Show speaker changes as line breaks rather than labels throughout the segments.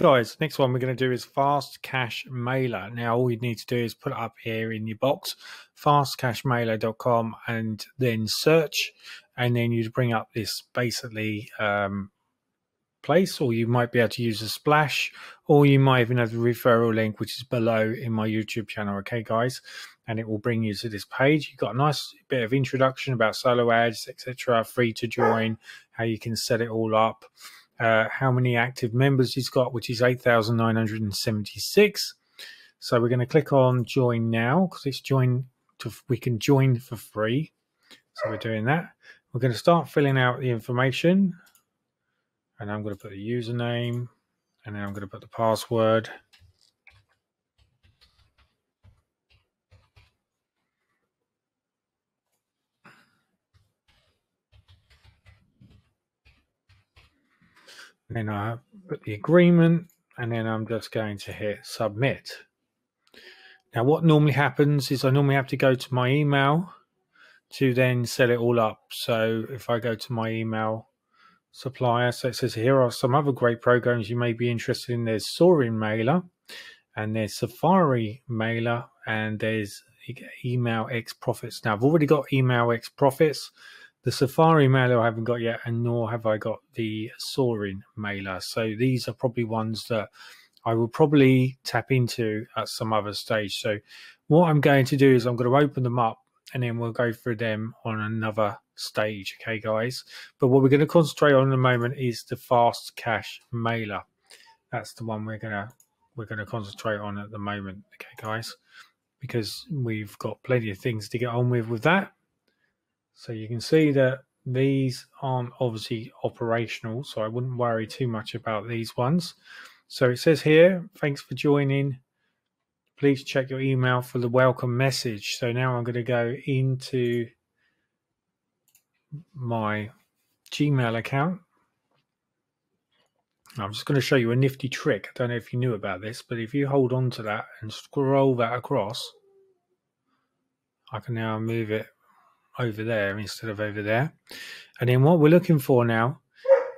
Guys, next one we're going to do is Fast Cash Mailer. Now, all you need to do is put it up here in your box, fastcashmailer.com, and then search, and then you bring up this basically um, place, or you might be able to use a splash, or you might even have the referral link, which is below in my YouTube channel. Okay, guys, and it will bring you to this page. You've got a nice bit of introduction about solo ads, etc. Free to join, how you can set it all up uh, how many active members he's got, which is 8,976. So we're going to click on join now because it's join to, we can join for free. So we're doing that. We're going to start filling out the information and I'm going to put the username and then I'm going to put the password. Then I put the agreement and then I'm just going to hit submit. Now what normally happens is I normally have to go to my email to then set it all up. So if I go to my email supplier, so it says here are some other great programs you may be interested in. There's Soaring Mailer and there's Safari Mailer and there's Email X Profits. Now I've already got Email X Profits the Safari mailer I haven't got yet, and nor have I got the Soaring mailer. So these are probably ones that I will probably tap into at some other stage. So what I'm going to do is I'm going to open them up and then we'll go through them on another stage. Okay, guys. But what we're going to concentrate on in the moment is the fast cash mailer. That's the one we're gonna we're gonna concentrate on at the moment. Okay, guys, because we've got plenty of things to get on with with that. So you can see that these aren't obviously operational, so I wouldn't worry too much about these ones. So it says here, thanks for joining. Please check your email for the welcome message. So now I'm going to go into my Gmail account. I'm just going to show you a nifty trick. I don't know if you knew about this, but if you hold on to that and scroll that across, I can now move it over there instead of over there. And then what we're looking for now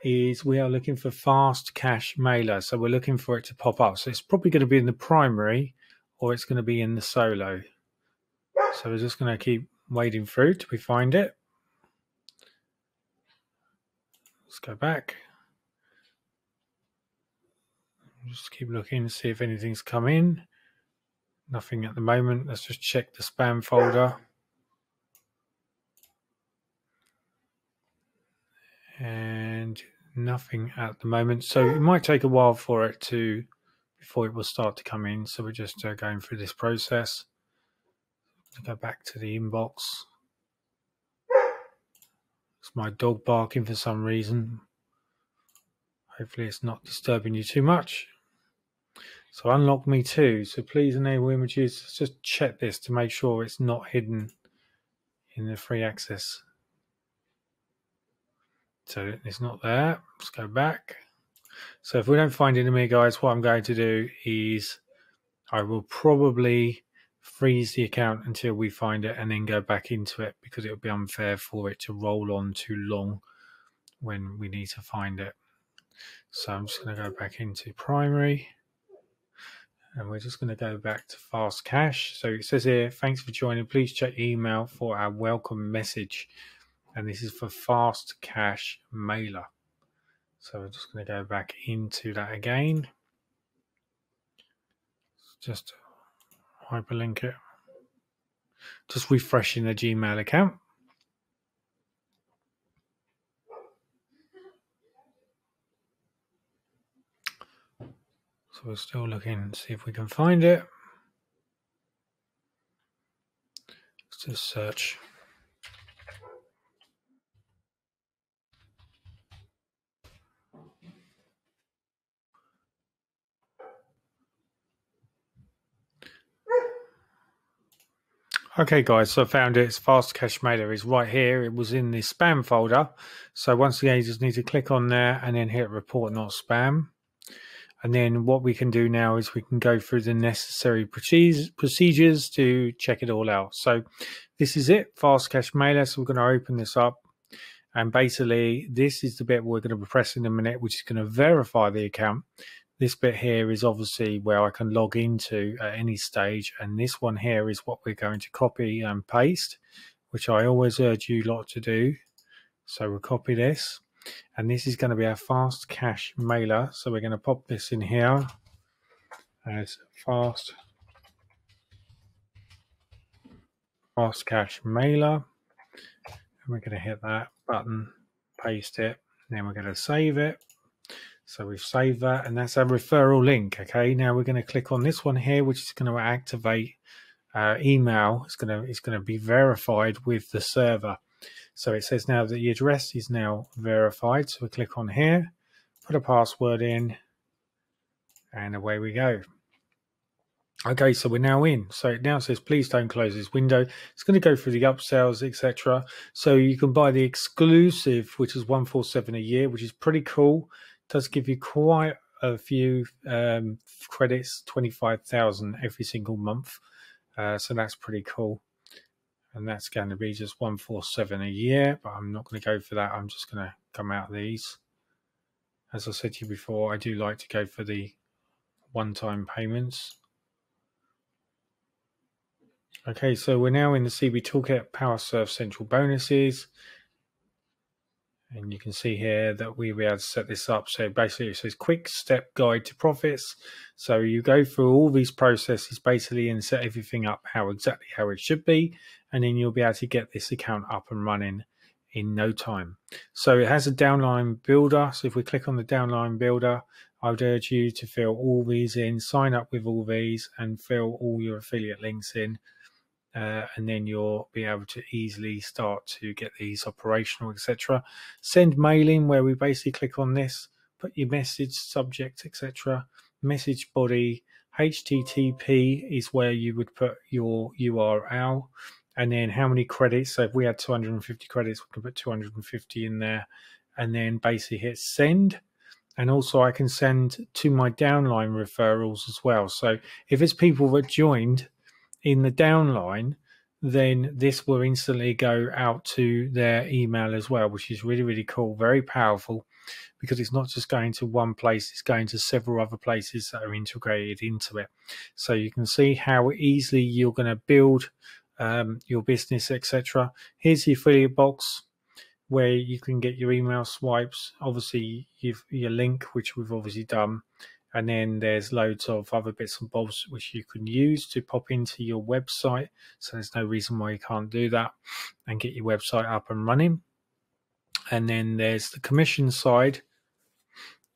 is we are looking for fast cash mailer. So we're looking for it to pop up. So it's probably going to be in the primary or it's going to be in the solo. So we're just going to keep wading through till we find it. Let's go back. Just keep looking to see if anything's come in. Nothing at the moment. Let's just check the spam folder. and nothing at the moment. So it might take a while for it to before it will start to come in. So we're just uh, going through this process. Go back to the inbox. It's my dog barking for some reason. Hopefully it's not disturbing you too much. So unlock me too. So please enable images. Just check this to make sure it's not hidden in the free access. So it's not there. Let's go back. So if we don't find it in me, guys, what I'm going to do is I will probably freeze the account until we find it and then go back into it because it would be unfair for it to roll on too long when we need to find it. So I'm just going to go back into primary and we're just going to go back to fast cash. So it says here, thanks for joining. Please check email for our welcome message and this is for fast cash mailer. So we're just going to go back into that again. Just hyperlink it. Just refreshing the Gmail account. So we're still looking see if we can find it. Let's just search. Okay, guys, so I found it. It's Fast Cash Mailer is right here. It was in the spam folder. So once again, you just need to click on there and then hit report not spam. And then what we can do now is we can go through the necessary procedures to check it all out. So this is it, Fast Cash Mailer. So we're going to open this up. And basically, this is the bit we're going to be pressing in a minute, which is going to verify the account. This bit here is obviously where I can log into at any stage and this one here is what we're going to copy and paste which I always urge you lot to do. So we'll copy this and this is going to be our fast cash mailer. So we're going to pop this in here as fast fast cash mailer. And we're going to hit that button paste it and then we're going to save it so we've saved that and that's our referral link. Okay, now we're going to click on this one here, which is going to activate uh, email. It's going to it's going to be verified with the server. So it says now that the address is now verified. So we click on here, put a password in, and away we go. Okay, so we're now in. So it now says, please don't close this window. It's going to go through the upsells, etc. So you can buy the exclusive, which is 147 a year, which is pretty cool does give you quite a few um, credits, 25,000 every single month. Uh, so that's pretty cool. And that's going to be just 147 a year, but I'm not going to go for that. I'm just going to come out of these. As I said to you before, I do like to go for the one-time payments. Okay, so we're now in the CB Toolkit PowerSurf Central Bonuses and you can see here that we were able to set this up. So basically it says quick step guide to profits. So you go through all these processes basically and set everything up how exactly how it should be. And then you'll be able to get this account up and running in no time. So it has a downline builder. So if we click on the downline builder, I would urge you to fill all these in, sign up with all these and fill all your affiliate links in uh, and then you'll be able to easily start to get these operational, etc. Send mailing, where we basically click on this, put your message subject, etc. Message body, HTTP is where you would put your URL, and then how many credits. So if we had 250 credits, we can put 250 in there, and then basically hit send. And also, I can send to my downline referrals as well. So if it's people that joined in the downline, then this will instantly go out to their email as well, which is really, really cool, very powerful because it's not just going to one place, it's going to several other places that are integrated into it. So you can see how easily you're going to build um, your business, etc. Here's the affiliate box where you can get your email swipes. Obviously, your link, which we've obviously done and then there's loads of other bits and bobs which you can use to pop into your website. So there's no reason why you can't do that and get your website up and running. And then there's the commission side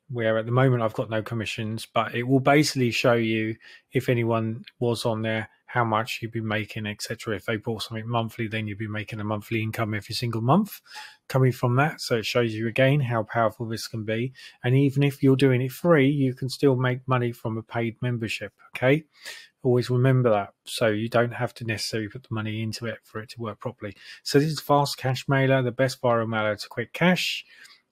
where at the moment I've got no commissions but it will basically show you if anyone was on there how much you'd be making, etc. If they bought something monthly, then you'd be making a monthly income every single month coming from that. So it shows you again how powerful this can be. And even if you're doing it free, you can still make money from a paid membership. Okay. Always remember that. So you don't have to necessarily put the money into it for it to work properly. So this is Fast Cash Mailer, the best viral mailer to quick cash.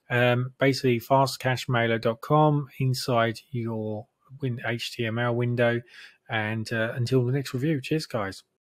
Um, basically, fastcashmailer.com inside your HTML window and uh, until the next review, cheers, guys.